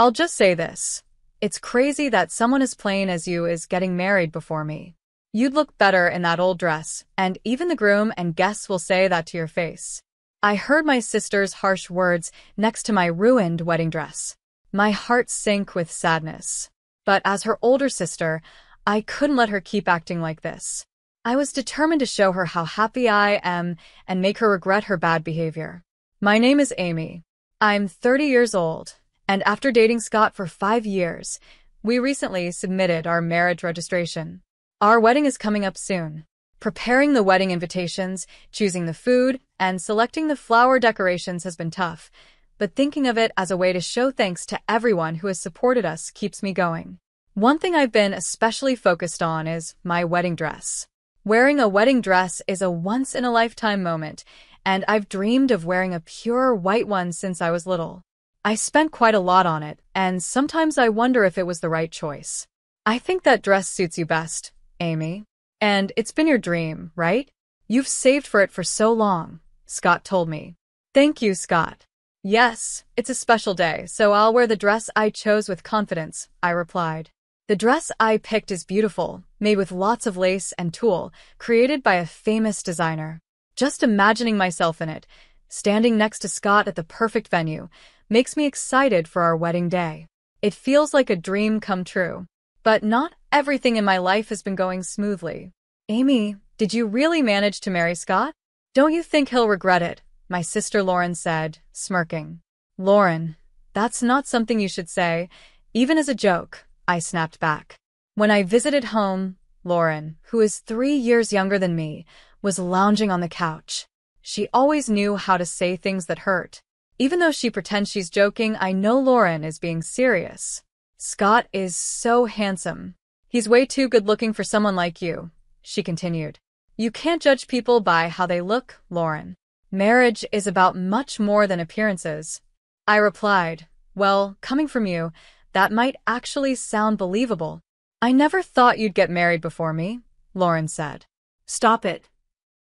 I'll just say this. It's crazy that someone as plain as you is getting married before me. You'd look better in that old dress, and even the groom and guests will say that to your face. I heard my sister's harsh words next to my ruined wedding dress. My heart sank with sadness. But as her older sister, I couldn't let her keep acting like this. I was determined to show her how happy I am and make her regret her bad behavior. My name is Amy. I'm 30 years old, and after dating Scott for five years, we recently submitted our marriage registration. Our wedding is coming up soon. Preparing the wedding invitations, choosing the food, and selecting the flower decorations has been tough, but thinking of it as a way to show thanks to everyone who has supported us keeps me going. One thing I've been especially focused on is my wedding dress. Wearing a wedding dress is a once-in-a-lifetime moment, and I've dreamed of wearing a pure white one since I was little. I spent quite a lot on it, and sometimes I wonder if it was the right choice. I think that dress suits you best, Amy. And it's been your dream, right? You've saved for it for so long, Scott told me. Thank you, Scott. Yes, it's a special day, so I'll wear the dress I chose with confidence, I replied. The dress I picked is beautiful, made with lots of lace and tulle, created by a famous designer. Just imagining myself in it, standing next to Scott at the perfect venue, makes me excited for our wedding day. It feels like a dream come true. But not everything in my life has been going smoothly. Amy, did you really manage to marry Scott? Don't you think he'll regret it? My sister Lauren said, smirking. Lauren, that's not something you should say, even as a joke. I snapped back. When I visited home, Lauren, who is three years younger than me, was lounging on the couch. She always knew how to say things that hurt. Even though she pretends she's joking, I know Lauren is being serious. Scott is so handsome. He's way too good-looking for someone like you, she continued. You can't judge people by how they look, Lauren. Marriage is about much more than appearances. I replied, well, coming from you, that might actually sound believable. I never thought you'd get married before me, Lauren said. Stop it.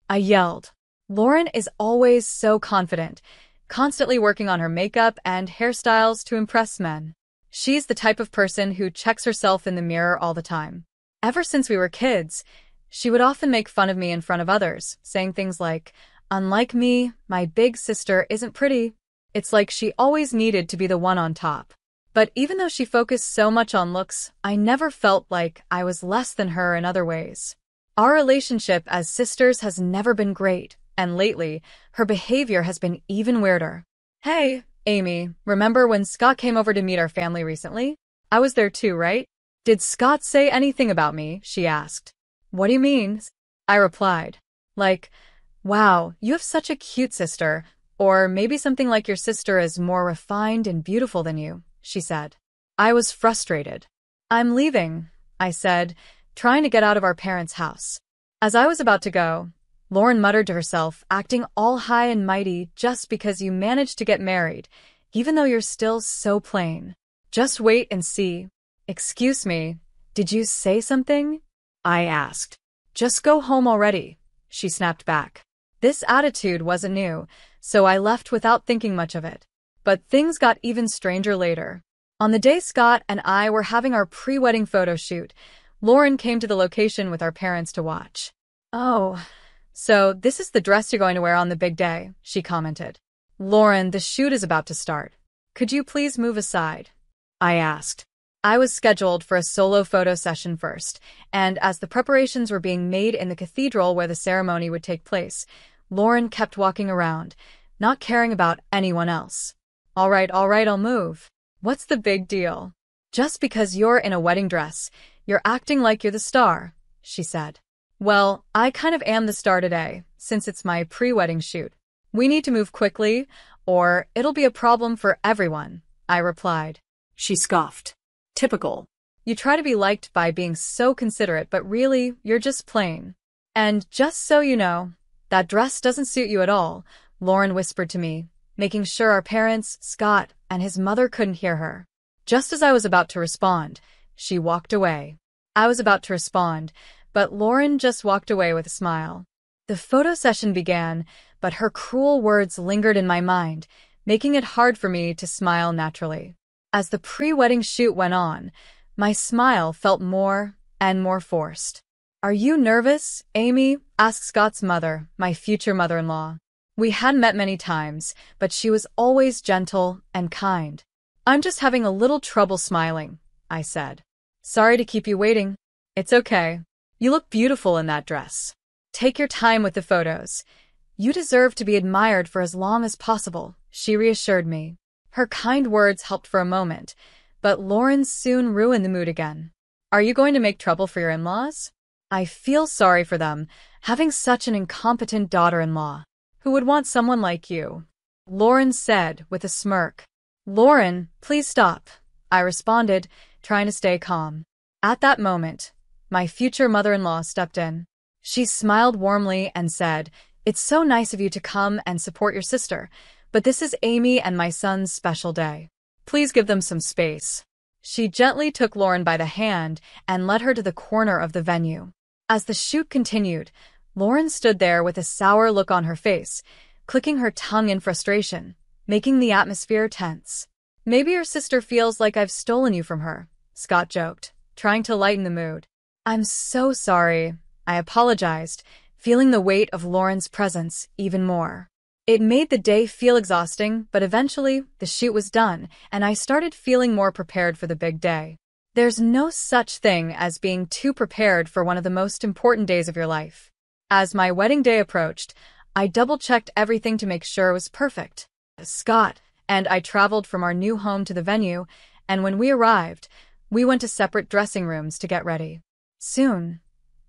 I yelled. Lauren is always so confident, constantly working on her makeup and hairstyles to impress men. She's the type of person who checks herself in the mirror all the time. Ever since we were kids, she would often make fun of me in front of others, saying things like, Unlike me, my big sister isn't pretty. It's like she always needed to be the one on top. But even though she focused so much on looks, I never felt like I was less than her in other ways. Our relationship as sisters has never been great, and lately, her behavior has been even weirder. Hey, Amy, remember when Scott came over to meet our family recently? I was there too, right? Did Scott say anything about me? She asked. What do you mean? I replied. Like, wow, you have such a cute sister, or maybe something like your sister is more refined and beautiful than you she said. I was frustrated. I'm leaving, I said, trying to get out of our parents' house. As I was about to go, Lauren muttered to herself, acting all high and mighty just because you managed to get married, even though you're still so plain. Just wait and see. Excuse me, did you say something? I asked. Just go home already, she snapped back. This attitude wasn't new, so I left without thinking much of it. But things got even stranger later. On the day Scott and I were having our pre-wedding photo shoot, Lauren came to the location with our parents to watch. Oh, so this is the dress you're going to wear on the big day, she commented. Lauren, the shoot is about to start. Could you please move aside? I asked. I was scheduled for a solo photo session first, and as the preparations were being made in the cathedral where the ceremony would take place, Lauren kept walking around, not caring about anyone else. All right, all right, I'll move. What's the big deal? Just because you're in a wedding dress, you're acting like you're the star, she said. Well, I kind of am the star today, since it's my pre-wedding shoot. We need to move quickly, or it'll be a problem for everyone, I replied. She scoffed. Typical. You try to be liked by being so considerate, but really, you're just plain. And just so you know, that dress doesn't suit you at all, Lauren whispered to me, making sure our parents, Scott, and his mother couldn't hear her. Just as I was about to respond, she walked away. I was about to respond, but Lauren just walked away with a smile. The photo session began, but her cruel words lingered in my mind, making it hard for me to smile naturally. As the pre-wedding shoot went on, my smile felt more and more forced. Are you nervous, Amy? asked Scott's mother, my future mother-in-law. We had met many times, but she was always gentle and kind. I'm just having a little trouble smiling, I said. Sorry to keep you waiting. It's okay. You look beautiful in that dress. Take your time with the photos. You deserve to be admired for as long as possible, she reassured me. Her kind words helped for a moment, but Lauren soon ruined the mood again. Are you going to make trouble for your in-laws? I feel sorry for them, having such an incompetent daughter-in-law. Who would want someone like you? Lauren said with a smirk. Lauren, please stop. I responded, trying to stay calm. At that moment, my future mother-in-law stepped in. She smiled warmly and said, It's so nice of you to come and support your sister, but this is Amy and my son's special day. Please give them some space. She gently took Lauren by the hand and led her to the corner of the venue. As the shoot continued, Lauren stood there with a sour look on her face, clicking her tongue in frustration, making the atmosphere tense. Maybe your sister feels like I've stolen you from her, Scott joked, trying to lighten the mood. I'm so sorry, I apologized, feeling the weight of Lauren's presence even more. It made the day feel exhausting, but eventually, the shoot was done, and I started feeling more prepared for the big day. There's no such thing as being too prepared for one of the most important days of your life. As my wedding day approached, I double-checked everything to make sure it was perfect. Scott and I traveled from our new home to the venue, and when we arrived, we went to separate dressing rooms to get ready. Soon,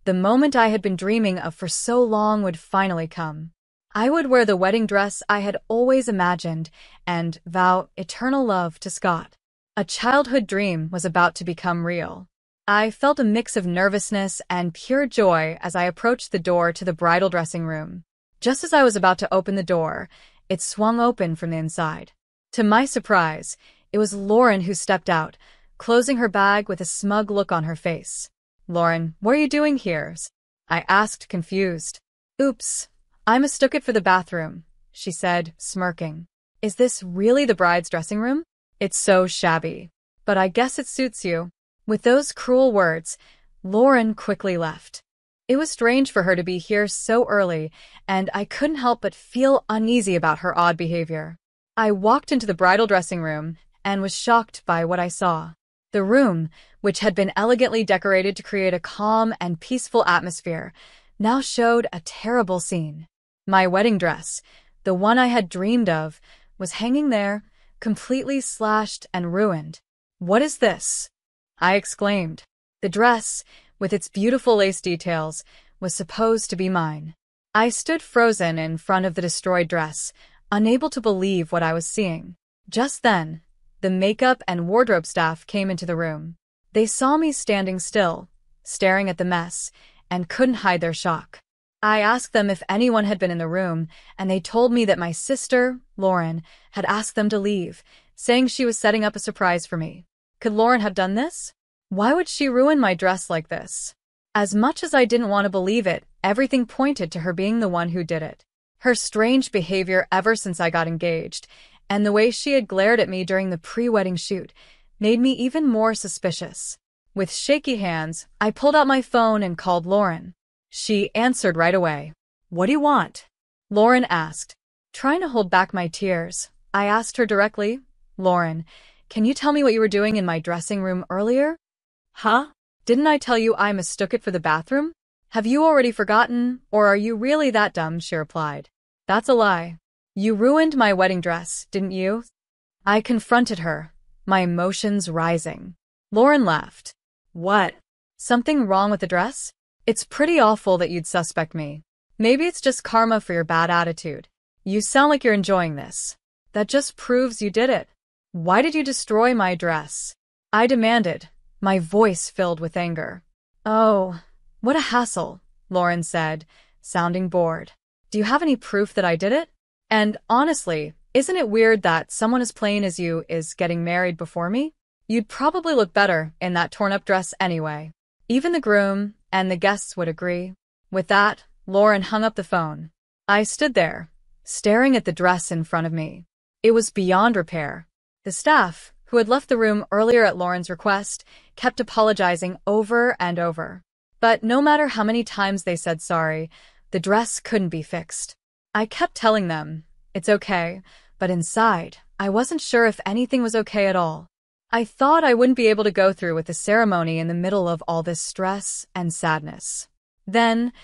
the moment I had been dreaming of for so long would finally come. I would wear the wedding dress I had always imagined and vow eternal love to Scott. A childhood dream was about to become real. I felt a mix of nervousness and pure joy as I approached the door to the bridal dressing room. Just as I was about to open the door, it swung open from the inside. To my surprise, it was Lauren who stepped out, closing her bag with a smug look on her face. Lauren, what are you doing here? I asked, confused. Oops, I mistook it for the bathroom, she said, smirking. Is this really the bride's dressing room? It's so shabby. But I guess it suits you. With those cruel words, Lauren quickly left. It was strange for her to be here so early, and I couldn't help but feel uneasy about her odd behavior. I walked into the bridal dressing room and was shocked by what I saw. The room, which had been elegantly decorated to create a calm and peaceful atmosphere, now showed a terrible scene. My wedding dress, the one I had dreamed of, was hanging there, completely slashed and ruined. What is this? I exclaimed. The dress, with its beautiful lace details, was supposed to be mine. I stood frozen in front of the destroyed dress, unable to believe what I was seeing. Just then, the makeup and wardrobe staff came into the room. They saw me standing still, staring at the mess, and couldn't hide their shock. I asked them if anyone had been in the room, and they told me that my sister, Lauren, had asked them to leave, saying she was setting up a surprise for me. Could Lauren have done this? Why would she ruin my dress like this? As much as I didn't want to believe it, everything pointed to her being the one who did it. Her strange behavior ever since I got engaged, and the way she had glared at me during the pre-wedding shoot, made me even more suspicious. With shaky hands, I pulled out my phone and called Lauren. She answered right away. What do you want? Lauren asked. Trying to hold back my tears, I asked her directly, Lauren, can you tell me what you were doing in my dressing room earlier? Huh? Didn't I tell you I mistook it for the bathroom? Have you already forgotten, or are you really that dumb? She replied. That's a lie. You ruined my wedding dress, didn't you? I confronted her, my emotions rising. Lauren laughed. What? Something wrong with the dress? It's pretty awful that you'd suspect me. Maybe it's just karma for your bad attitude. You sound like you're enjoying this. That just proves you did it. Why did you destroy my dress? I demanded, my voice filled with anger. Oh, what a hassle, Lauren said, sounding bored. Do you have any proof that I did it? And honestly, isn't it weird that someone as plain as you is getting married before me? You'd probably look better in that torn-up dress anyway. Even the groom and the guests would agree. With that, Lauren hung up the phone. I stood there, staring at the dress in front of me. It was beyond repair. The staff, who had left the room earlier at Lauren's request, kept apologizing over and over. But no matter how many times they said sorry, the dress couldn't be fixed. I kept telling them, it's okay, but inside, I wasn't sure if anything was okay at all. I thought I wouldn't be able to go through with the ceremony in the middle of all this stress and sadness. Then,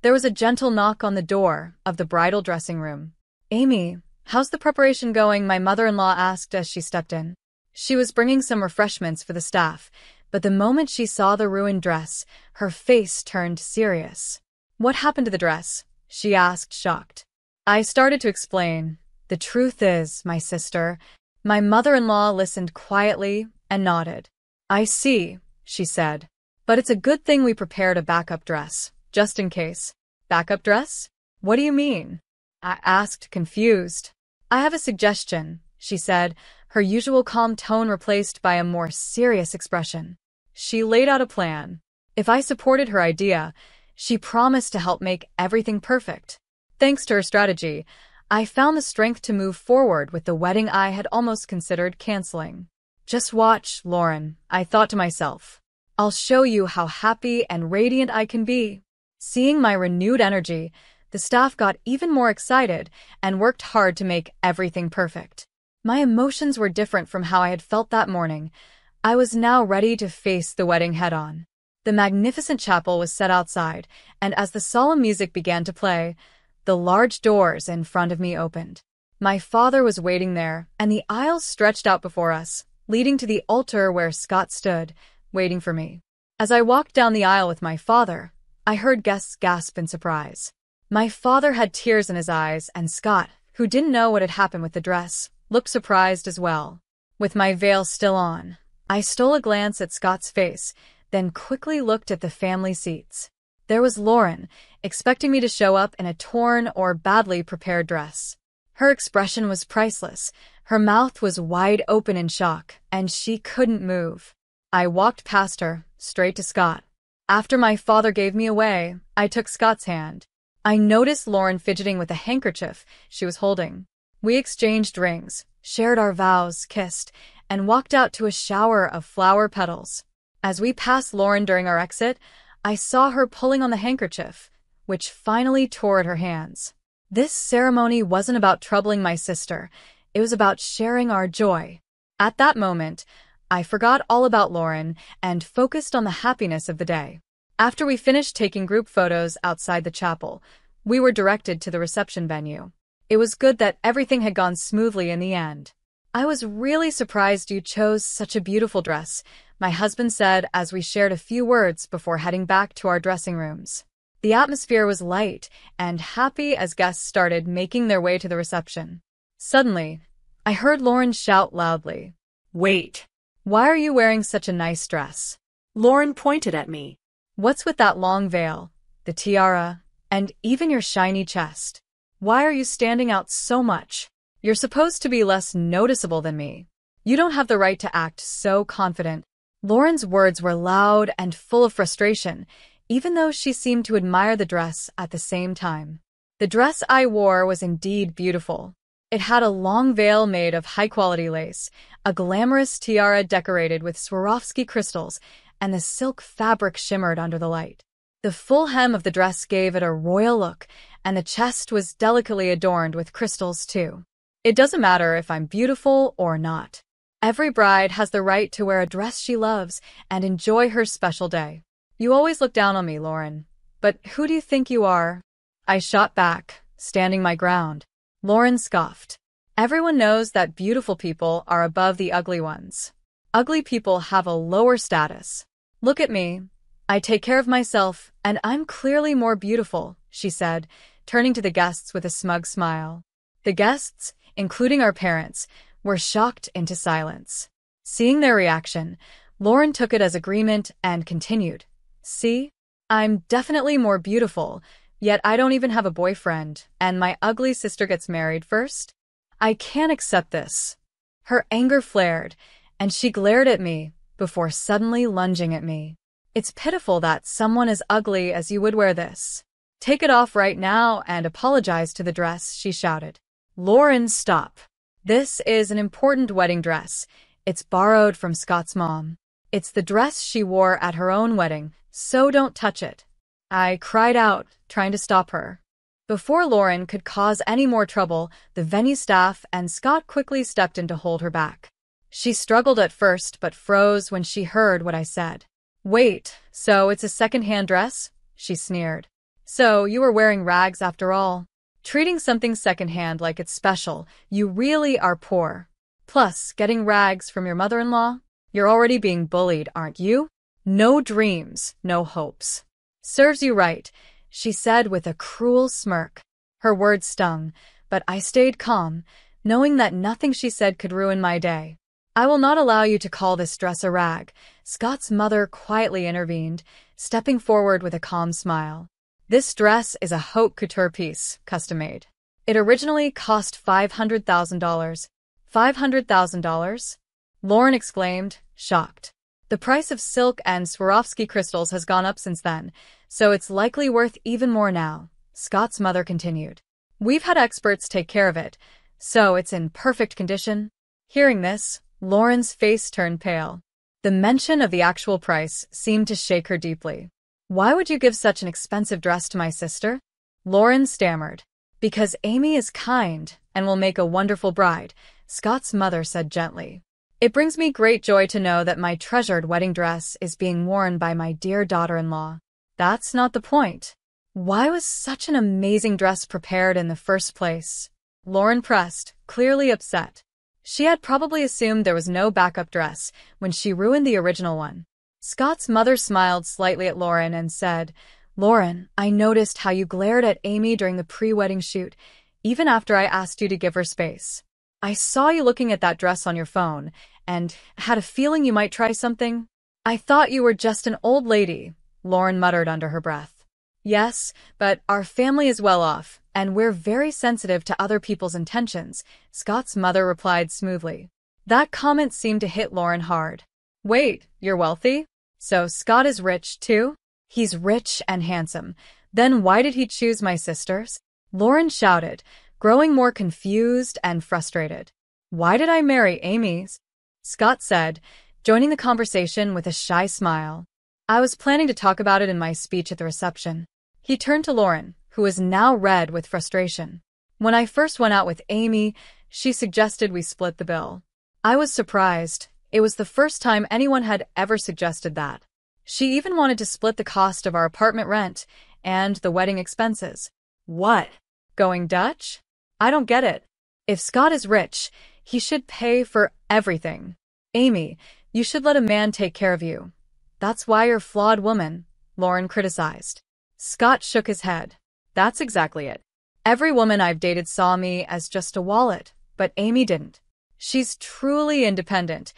there was a gentle knock on the door of the bridal dressing room. Amy, how's the preparation going? My mother-in-law asked as she stepped in. She was bringing some refreshments for the staff, but the moment she saw the ruined dress, her face turned serious. What happened to the dress? She asked, shocked. I started to explain. The truth is, my sister, my mother-in-law listened quietly and nodded. I see, she said. But it's a good thing we prepared a backup dress, just in case. Backup dress? What do you mean? I asked, confused. I have a suggestion, she said, her usual calm tone replaced by a more serious expression. She laid out a plan. If I supported her idea, she promised to help make everything perfect. Thanks to her strategy, I found the strength to move forward with the wedding I had almost considered canceling. Just watch, Lauren, I thought to myself. I'll show you how happy and radiant I can be. Seeing my renewed energy, the staff got even more excited and worked hard to make everything perfect. My emotions were different from how I had felt that morning, I was now ready to face the wedding head-on. The magnificent chapel was set outside, and as the solemn music began to play, the large doors in front of me opened. My father was waiting there, and the aisles stretched out before us, leading to the altar where Scott stood, waiting for me. As I walked down the aisle with my father, I heard guests gasp in surprise. My father had tears in his eyes, and Scott, who didn't know what had happened with the dress, looked surprised as well. With my veil still on, I stole a glance at Scott's face, then quickly looked at the family seats. There was Lauren, expecting me to show up in a torn or badly prepared dress. Her expression was priceless. Her mouth was wide open in shock, and she couldn't move. I walked past her, straight to Scott. After my father gave me away, I took Scott's hand. I noticed Lauren fidgeting with a handkerchief she was holding. We exchanged rings, shared our vows, kissed, and walked out to a shower of flower petals. As we passed Lauren during our exit, I saw her pulling on the handkerchief, which finally tore at her hands. This ceremony wasn't about troubling my sister. It was about sharing our joy. At that moment, I forgot all about Lauren and focused on the happiness of the day. After we finished taking group photos outside the chapel, we were directed to the reception venue. It was good that everything had gone smoothly in the end. I was really surprised you chose such a beautiful dress, my husband said as we shared a few words before heading back to our dressing rooms. The atmosphere was light and happy as guests started making their way to the reception. Suddenly, I heard Lauren shout loudly, Wait! Why are you wearing such a nice dress? Lauren pointed at me. What's with that long veil, the tiara, and even your shiny chest? Why are you standing out so much? You're supposed to be less noticeable than me. You don't have the right to act so confident. Lauren's words were loud and full of frustration, even though she seemed to admire the dress at the same time. The dress I wore was indeed beautiful. It had a long veil made of high-quality lace, a glamorous tiara decorated with Swarovski crystals, and the silk fabric shimmered under the light. The full hem of the dress gave it a royal look, and the chest was delicately adorned with crystals too. It doesn't matter if I'm beautiful or not. Every bride has the right to wear a dress she loves and enjoy her special day. You always look down on me, Lauren. But who do you think you are? I shot back, standing my ground. Lauren scoffed. Everyone knows that beautiful people are above the ugly ones. Ugly people have a lower status. Look at me. I take care of myself, and I'm clearly more beautiful, she said, turning to the guests with a smug smile. The guests, including our parents, were shocked into silence. Seeing their reaction, Lauren took it as agreement and continued. See? I'm definitely more beautiful, yet I don't even have a boyfriend, and my ugly sister gets married first? I can't accept this. Her anger flared, and she glared at me before suddenly lunging at me. It's pitiful that someone as ugly as you would wear this. Take it off right now and apologize to the dress, she shouted. Lauren, stop. This is an important wedding dress. It's borrowed from Scott's mom. It's the dress she wore at her own wedding, so don't touch it. I cried out, trying to stop her. Before Lauren could cause any more trouble, the venue staff and Scott quickly stepped in to hold her back. She struggled at first, but froze when she heard what I said. Wait, so it's a second-hand dress? She sneered. So you were wearing rags after all? Treating something second-hand like it's special, you really are poor. Plus, getting rags from your mother-in-law? You're already being bullied, aren't you? No dreams, no hopes. Serves you right, she said with a cruel smirk. Her words stung, but I stayed calm, knowing that nothing she said could ruin my day. I will not allow you to call this dress a rag, Scott's mother quietly intervened, stepping forward with a calm smile. This dress is a haute couture piece, custom-made. It originally cost $500,000. $500,000? Lauren exclaimed, shocked. The price of silk and Swarovski crystals has gone up since then, so it's likely worth even more now, Scott's mother continued. We've had experts take care of it, so it's in perfect condition. Hearing this, Lauren's face turned pale. The mention of the actual price seemed to shake her deeply. Why would you give such an expensive dress to my sister? Lauren stammered. Because Amy is kind and will make a wonderful bride, Scott's mother said gently. It brings me great joy to know that my treasured wedding dress is being worn by my dear daughter-in-law. That's not the point. Why was such an amazing dress prepared in the first place? Lauren pressed, clearly upset. She had probably assumed there was no backup dress when she ruined the original one. Scott's mother smiled slightly at Lauren and said, Lauren, I noticed how you glared at Amy during the pre-wedding shoot, even after I asked you to give her space. I saw you looking at that dress on your phone, and had a feeling you might try something. I thought you were just an old lady, Lauren muttered under her breath. Yes, but our family is well off, and we're very sensitive to other people's intentions, Scott's mother replied smoothly. That comment seemed to hit Lauren hard. Wait, you're wealthy? So Scott is rich, too? He's rich and handsome. Then why did he choose my sisters? Lauren shouted, growing more confused and frustrated. Why did I marry Amy's? Scott said, joining the conversation with a shy smile. I was planning to talk about it in my speech at the reception. He turned to Lauren, who was now red with frustration. When I first went out with Amy, she suggested we split the bill. I was surprised. It was the first time anyone had ever suggested that. She even wanted to split the cost of our apartment rent and the wedding expenses. What? Going Dutch? I don't get it. If Scott is rich, he should pay for everything. Amy, you should let a man take care of you. That's why you're a flawed woman, Lauren criticized. Scott shook his head. That's exactly it. Every woman I've dated saw me as just a wallet, but Amy didn't. She's truly independent,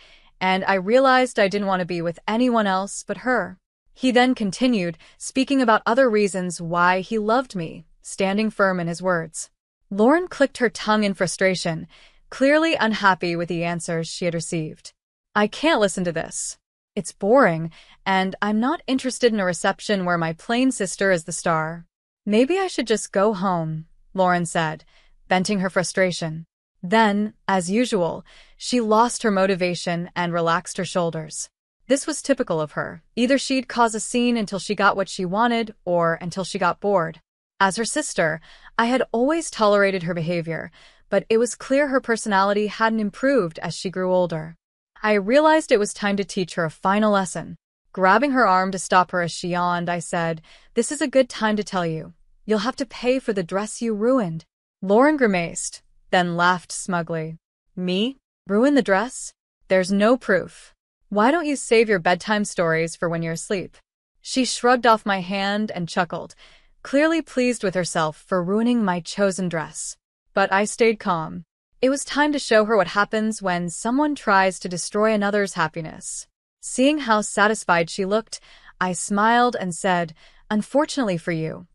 and I realized I didn't want to be with anyone else but her. He then continued, speaking about other reasons why he loved me, standing firm in his words. Lauren clicked her tongue in frustration, clearly unhappy with the answers she had received. I can't listen to this. It's boring, and I'm not interested in a reception where my plain sister is the star. Maybe I should just go home, Lauren said, venting her frustration. Then, as usual, she lost her motivation and relaxed her shoulders. This was typical of her. Either she'd cause a scene until she got what she wanted, or until she got bored. As her sister, I had always tolerated her behavior, but it was clear her personality hadn't improved as she grew older. I realized it was time to teach her a final lesson. Grabbing her arm to stop her as she yawned, I said, This is a good time to tell you. You'll have to pay for the dress you ruined. Lauren grimaced, then laughed smugly. Me? Ruin the dress? There's no proof. Why don't you save your bedtime stories for when you're asleep? She shrugged off my hand and chuckled, clearly pleased with herself for ruining my chosen dress. But I stayed calm. It was time to show her what happens when someone tries to destroy another's happiness. Seeing how satisfied she looked, I smiled and said, Unfortunately for you,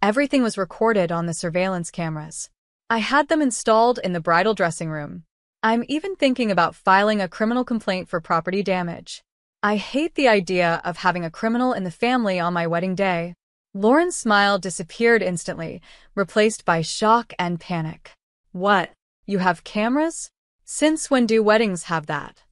everything was recorded on the surveillance cameras. I had them installed in the bridal dressing room. I'm even thinking about filing a criminal complaint for property damage. I hate the idea of having a criminal in the family on my wedding day. Lauren's smile disappeared instantly, replaced by shock and panic. What? You have cameras? Since when do weddings have that?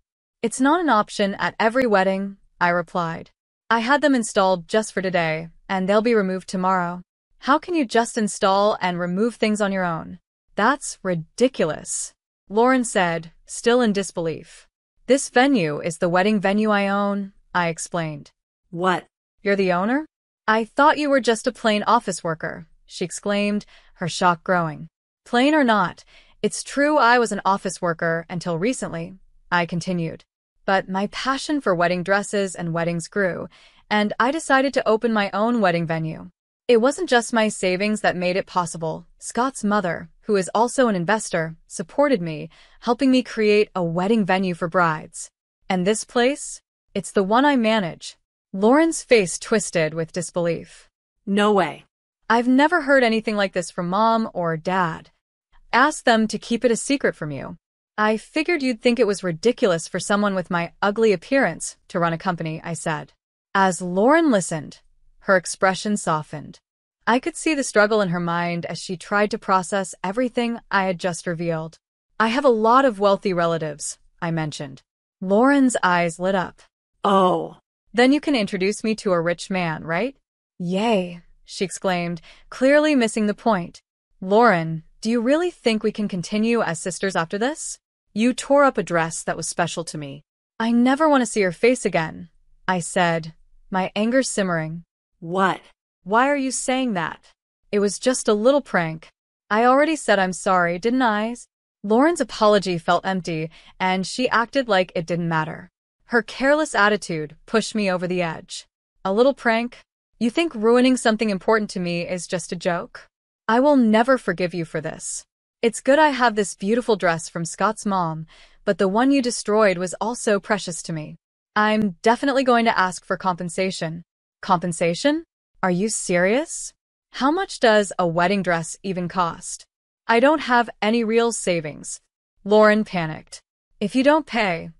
It's not an option at every wedding, I replied. I had them installed just for today, and they'll be removed tomorrow. How can you just install and remove things on your own? That's ridiculous. Lauren said, still in disbelief. This venue is the wedding venue I own, I explained. What? You're the owner? I thought you were just a plain office worker, she exclaimed, her shock growing. Plain or not, it's true I was an office worker until recently, I continued. But my passion for wedding dresses and weddings grew, and I decided to open my own wedding venue. It wasn't just my savings that made it possible. Scott's mother, who is also an investor, supported me, helping me create a wedding venue for brides. And this place? It's the one I manage. Lauren's face twisted with disbelief. No way. I've never heard anything like this from mom or dad. Ask them to keep it a secret from you. I figured you'd think it was ridiculous for someone with my ugly appearance to run a company, I said. As Lauren listened, her expression softened. I could see the struggle in her mind as she tried to process everything I had just revealed. I have a lot of wealthy relatives, I mentioned. Lauren's eyes lit up. Oh. Then you can introduce me to a rich man, right? Yay, she exclaimed, clearly missing the point. Lauren, do you really think we can continue as sisters after this? You tore up a dress that was special to me. I never want to see your face again, I said, my anger simmering. What? Why are you saying that? It was just a little prank. I already said I'm sorry, didn't I? Lauren's apology felt empty, and she acted like it didn't matter. Her careless attitude pushed me over the edge. A little prank? You think ruining something important to me is just a joke? I will never forgive you for this. It's good I have this beautiful dress from Scott's mom, but the one you destroyed was also precious to me. I'm definitely going to ask for compensation. Compensation? Are you serious? How much does a wedding dress even cost? I don't have any real savings. Lauren panicked. If you don't pay,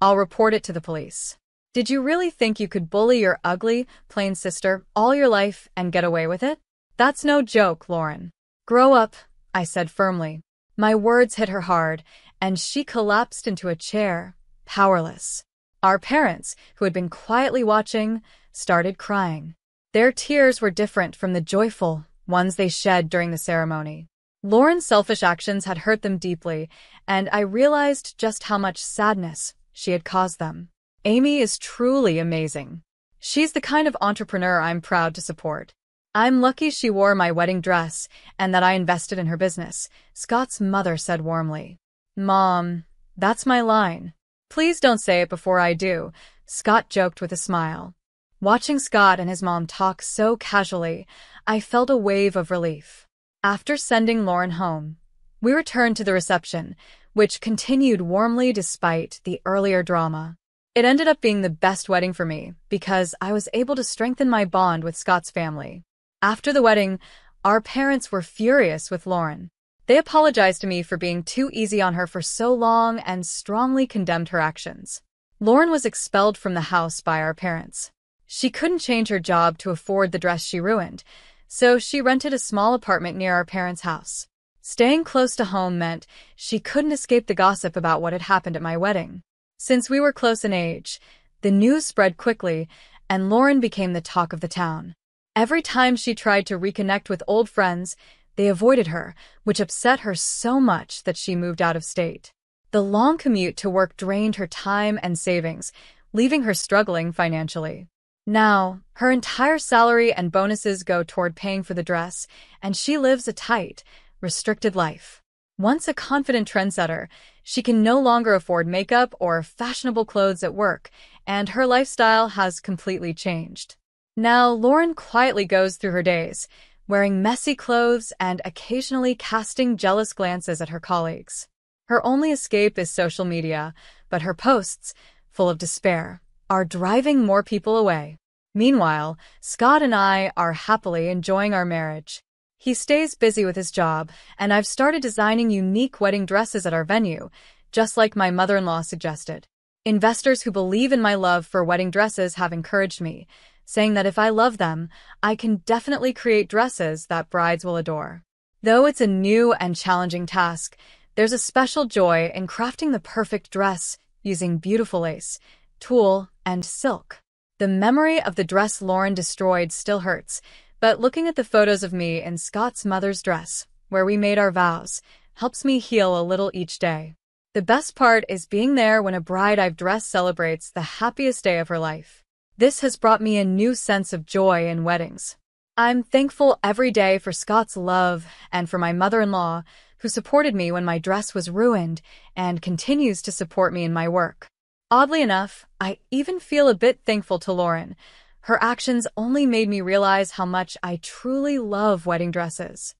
I'll report it to the police. Did you really think you could bully your ugly, plain sister all your life and get away with it? That's no joke, Lauren. Grow up, I said firmly. My words hit her hard, and she collapsed into a chair, powerless. Our parents, who had been quietly watching, started crying. Their tears were different from the joyful ones they shed during the ceremony. Lauren's selfish actions had hurt them deeply, and I realized just how much sadness she had caused them. Amy is truly amazing. She's the kind of entrepreneur I'm proud to support. I'm lucky she wore my wedding dress and that I invested in her business, Scott's mother said warmly. Mom, that's my line. Please don't say it before I do, Scott joked with a smile. Watching Scott and his mom talk so casually, I felt a wave of relief. After sending Lauren home, we returned to the reception, which continued warmly despite the earlier drama. It ended up being the best wedding for me because I was able to strengthen my bond with Scott's family. After the wedding, our parents were furious with Lauren. They apologized to me for being too easy on her for so long and strongly condemned her actions. Lauren was expelled from the house by our parents. She couldn't change her job to afford the dress she ruined, so she rented a small apartment near our parents' house. Staying close to home meant she couldn't escape the gossip about what had happened at my wedding. Since we were close in age, the news spread quickly, and Lauren became the talk of the town. Every time she tried to reconnect with old friends, they avoided her, which upset her so much that she moved out of state. The long commute to work drained her time and savings, leaving her struggling financially. Now, her entire salary and bonuses go toward paying for the dress, and she lives a tight, restricted life. Once a confident trendsetter, she can no longer afford makeup or fashionable clothes at work, and her lifestyle has completely changed. Now, Lauren quietly goes through her days, wearing messy clothes and occasionally casting jealous glances at her colleagues. Her only escape is social media, but her posts, full of despair, are driving more people away. Meanwhile, Scott and I are happily enjoying our marriage. He stays busy with his job, and I've started designing unique wedding dresses at our venue, just like my mother-in-law suggested. Investors who believe in my love for wedding dresses have encouraged me, saying that if I love them, I can definitely create dresses that brides will adore. Though it's a new and challenging task, there's a special joy in crafting the perfect dress using beautiful lace, tulle, and silk. The memory of the dress Lauren destroyed still hurts, but looking at the photos of me in Scott's mother's dress, where we made our vows, helps me heal a little each day. The best part is being there when a bride I've dressed celebrates the happiest day of her life. This has brought me a new sense of joy in weddings. I'm thankful every day for Scott's love and for my mother-in-law, who supported me when my dress was ruined and continues to support me in my work. Oddly enough, I even feel a bit thankful to Lauren. Her actions only made me realize how much I truly love wedding dresses.